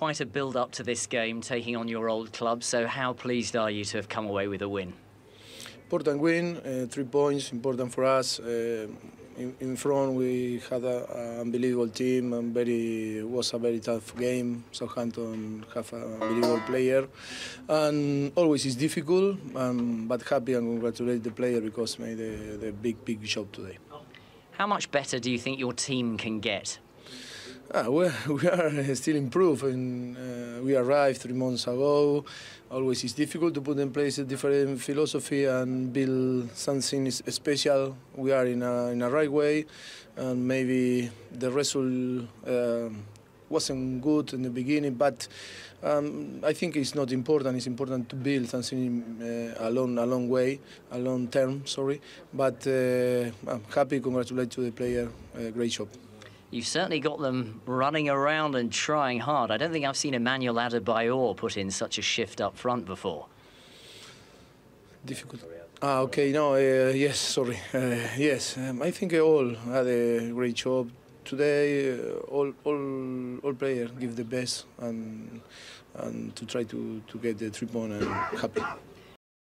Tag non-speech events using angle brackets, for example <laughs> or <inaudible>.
quite a build up to this game, taking on your old club. So, how pleased are you to have come away with a win? Important win, uh, three points, important for us. Uh, in, in, front, we had an unbelievable team and very was a very tough game. Southampton have an unbelievable player, and always is difficult. Um, but happy and congratulate the player because made the, the big big job today. How much better do you think your team can get? Ah, <laughs> we are still improving. Uh, we arrived three months ago. Always it's difficult to put in place a different philosophy and build something special. We are in a, in a right way, and maybe the result uh, wasn't good in the beginning, but um, I think it's not important. It's important to build something uh, a long, a long way, a long term. Sorry, but uh, I'm happy. Congratulate to the player. Great job you've certainly got them running around and trying hard. I don't think I've seen Emmanuel Adebayor put in such a shift up front before. Difficult. Ah, okay. No, uh, yes, sorry. Uh, yes, um, I think all had a great job today. Uh, all, all, all players give the best and and to try to to get the three point and happy.